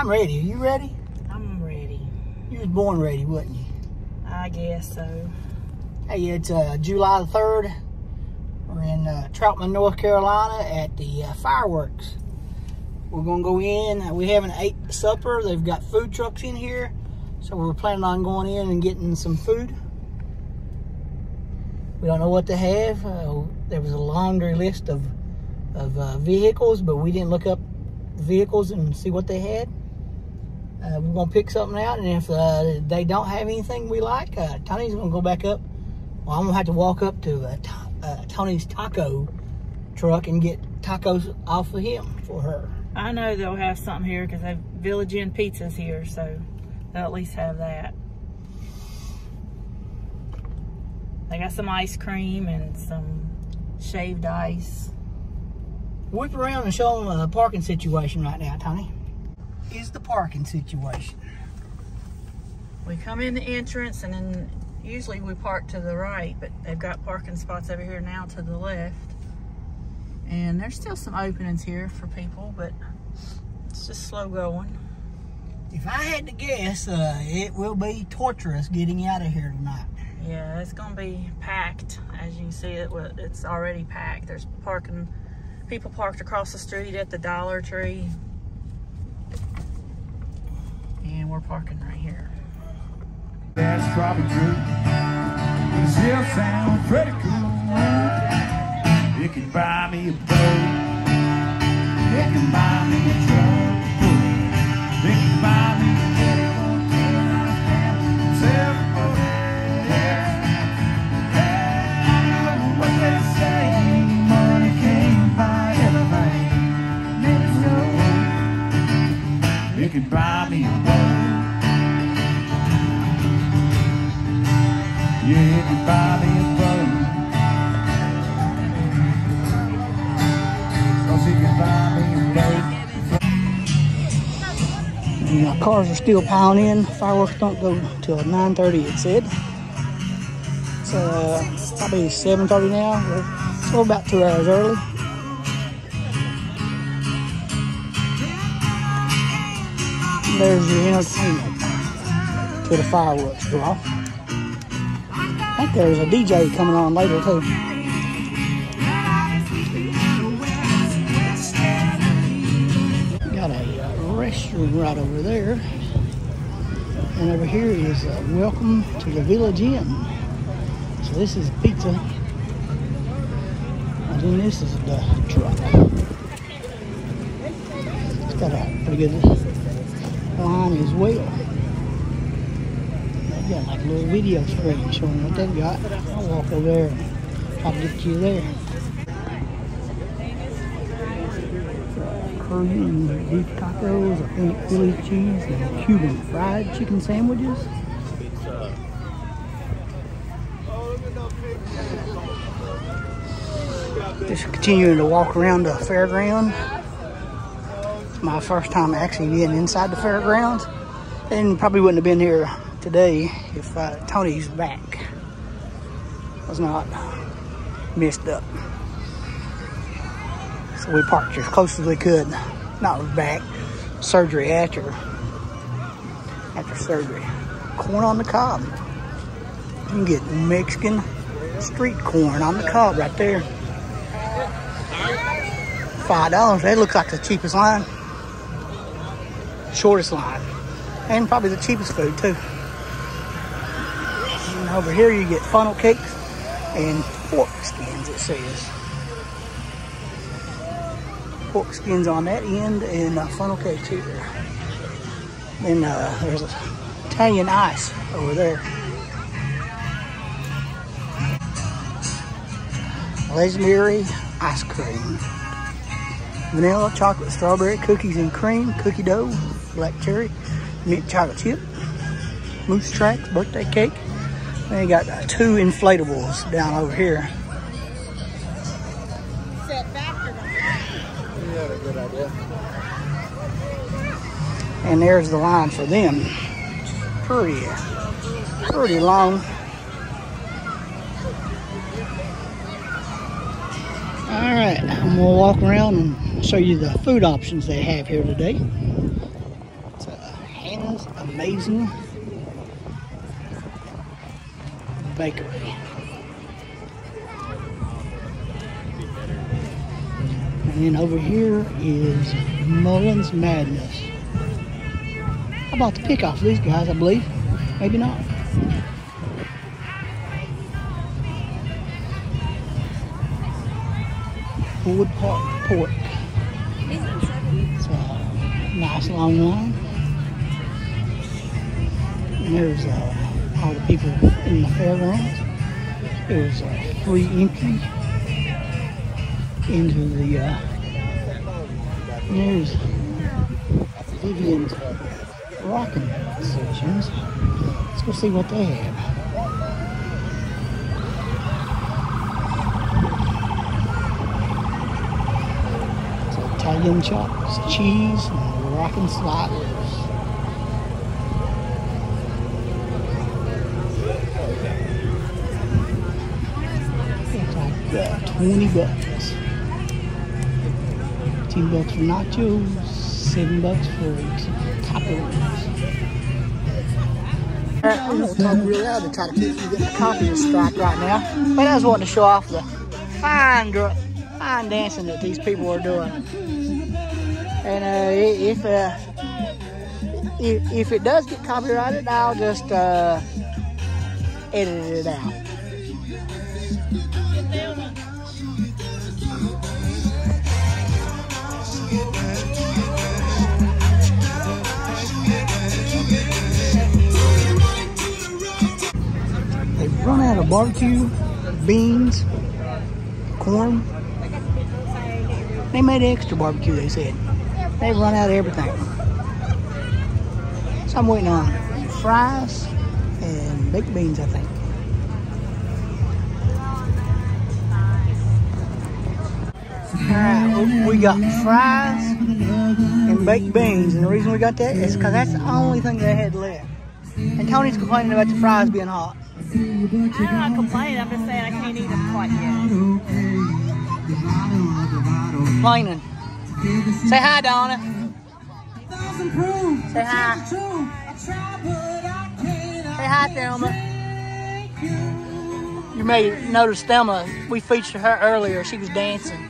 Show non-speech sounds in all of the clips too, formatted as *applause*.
I'm ready. Are you ready? I'm ready. You was born ready, wasn't you? I guess so. Hey, it's uh, July the 3rd. We're in uh, Troutman, North Carolina at the uh, fireworks. We're going to go in. We haven't ate supper. They've got food trucks in here. So we're planning on going in and getting some food. We don't know what to have. Uh, there was a laundry list of, of uh, vehicles, but we didn't look up vehicles and see what they had. Uh, we're going to pick something out, and if uh, they don't have anything we like, uh, Tony's going to go back up. Well, I'm going to have to walk up to uh, uh, Tony's taco truck and get tacos off of him for her. I know they'll have something here because they have Village Inn pizzas here, so they'll at least have that. They got some ice cream and some shaved ice. Whip around and show them the parking situation right now, Tony. Is the parking situation. We come in the entrance and then usually we park to the right, but they've got parking spots over here now to the left. And there's still some openings here for people, but it's just slow going. If I had to guess, uh, it will be torturous getting out of here tonight. Yeah, it's gonna be packed. As you can see, it it's already packed. There's parking, people parked across the street at the Dollar Tree. We're parking right here. That's probably true. It still sounds pretty cool. It can buy me a boat. It can buy me a truck. Cars are still piling in. Fireworks don't go till 9.30, it said. It's uh, probably 7.30 now. We're, so about two hours early. There's your entertainment till the fireworks go off. I think there's a DJ coming on later too. Right over there. And over here is uh, welcome to the Village Inn. So this is pizza. And then this is the truck. It's got a pretty good line as well. They've got like a little video screen showing what they've got. I'll walk over there and try get you there. Korean beef tacos, I think Philly cheese, and Cuban fried chicken sandwiches. Just continuing to walk around the fairground. It's my first time actually being inside the fairgrounds. And probably wouldn't have been here today if uh, Tony's back was not messed up. So we parked as close as we could. Not back. Surgery after after surgery. Corn on the cob. You can get Mexican street corn on the cob right there. Five dollars. That looks like the cheapest line. Shortest line. And probably the cheapest food too. And over here you get funnel cakes and pork skins it says pork skins on that end and uh, funnel cakes here. Then uh, there's Italian ice over there. Legendary ice cream. Vanilla, chocolate, strawberry, cookies and cream, cookie dough, black cherry, mint chocolate chip, moose tracks, birthday cake. Then you got uh, two inflatables down over here. And there's the line for them. Pretty, pretty long. All right, I'm gonna walk around and show you the food options they have here today. Uh, Anna's Amazing Bakery. Then over here is Mullins Madness. I bought the pick off these guys, I believe. Maybe not. Ford Park Pork. It's a nice long line. And there's uh, all the people in the fairgrounds. There's a free entry into the uh, there's Vivian's rocking sections. Let's go see what they have. Italian chops, cheese, and rocking sliders. It's like uh, 20 bucks. 10 bucks for nachos, 7 bucks for tacos. I'm going to talk real loud to try to keep from a copyright strike right now. But I was wanting to show off the fine, fine dancing that these people are doing. And uh, if, uh, if if it does get copyrighted, I'll just uh, edit it out. Run out of barbecue, beans, corn. They made extra barbecue, they said. They've run out of everything. So I'm waiting on fries and baked beans, I think. Alright, we- we got fries and baked beans, and the reason we got that is because that's the only thing they had left. And Tony's complaining about the fries being hot. I'm not complaining. I'm just saying I can't eat them quite yet. Complaining. Say hi, Donna. Say hi. Say hi, Thelma. You may notice Thelma, we featured her earlier. She was dancing.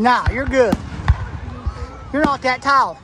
Nah, you're good. You're not that tall.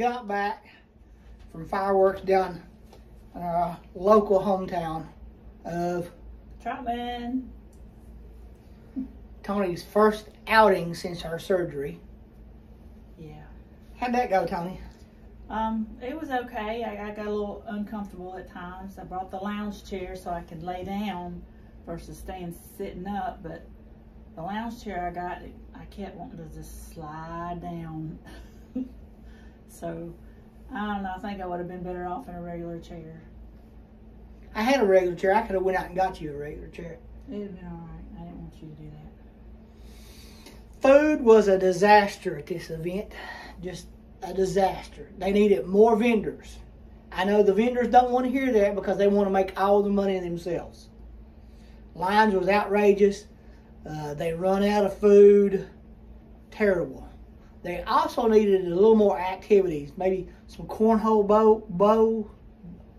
Got back from fireworks down in our local hometown of Troutman. Tony's first outing since her surgery. Yeah. How'd that go, Tony? Um, it was okay. I, I got a little uncomfortable at times. I brought the lounge chair so I could lay down versus staying sitting up, but the lounge chair I got, I kept wanting to just slide down. *laughs* so, I don't know. I think I would have been better off in a regular chair. I had a regular chair. I could have went out and got you a regular chair. It would have been all right. I didn't want you to do that. Food was a disaster at this event. Just a disaster. They needed more vendors. I know the vendors don't want to hear that because they want to make all the money themselves. Lines was outrageous. Uh, they run out of food. Terrible. They also needed a little more activities. Maybe some cornhole bow, bow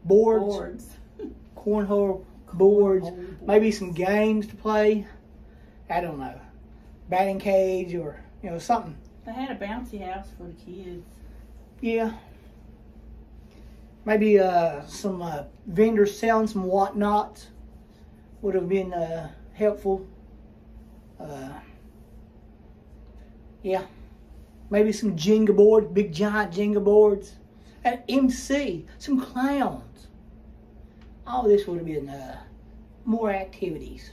boards, Boards. *laughs* cornhole boards, maybe some games to play. I don't know. Batting cage or, you know, something. They had a bouncy house for the kids. Yeah. Maybe uh, some uh, vendors selling some whatnots would have been uh, helpful. Uh, yeah. Maybe some Jenga boards, big giant Jenga boards. An MC, some clowns. All this would have been uh, more activities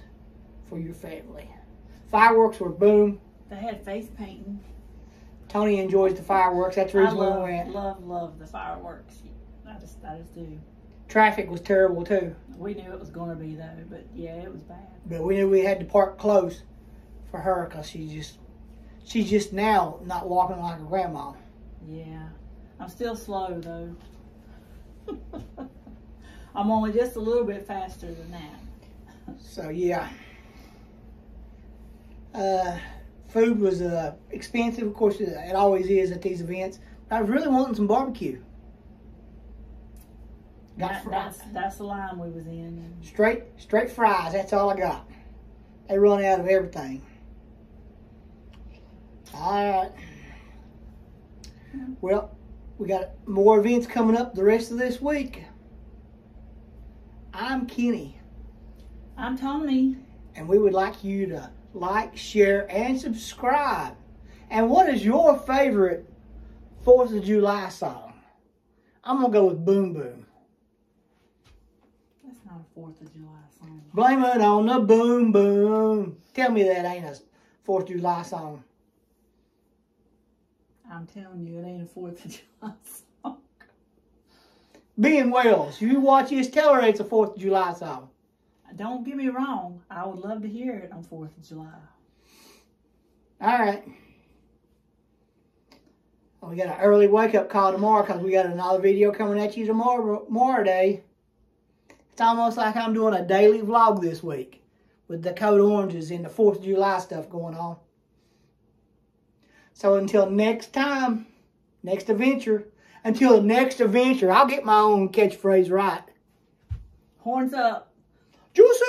for your family. Fireworks were boom. They had face painting. Tony enjoys the fireworks. That's the I reason love, we went. love, love the fireworks. I just, I just do. Traffic was terrible too. We knew it was going to be though, but yeah, it was bad. But we knew we had to park close for her because she just she's just now not walking like her grandma. Yeah, I'm still slow though. *laughs* I'm only just a little bit faster than that. So yeah. Uh, food was uh, expensive. Of course, it always is at these events. I was really wanting some barbecue. Got That, fries. that's that's the line we was in. Straight, straight fries. That's all I got. They run out of everything. All right. Well, we got more events coming up the rest of this week. I'm Kenny, I'm Tony. and we would like you to like, share, and subscribe. And what is your favorite Fourth of July song? I'm gonna go with Boom Boom. That's not a Fourth of July song. Blame it on the boom boom. Tell me that ain't a Fourth of July song. I'm telling you, it ain't a Fourth of July *laughs* song. Being Wells, you watch this, tell her it's a Fourth of July song. Don't get me wrong. I would love to hear it on Fourth of July. All right. Well, we got an early wake up call tomorrow because we got another video coming at you tomorrow, tomorrow day. It's almost like I'm doing a daily vlog this week with the code oranges and the 4th of July stuff going on. So until next time, next adventure, until the next adventure, I'll get my own catchphrase right. Horns up. Juicy!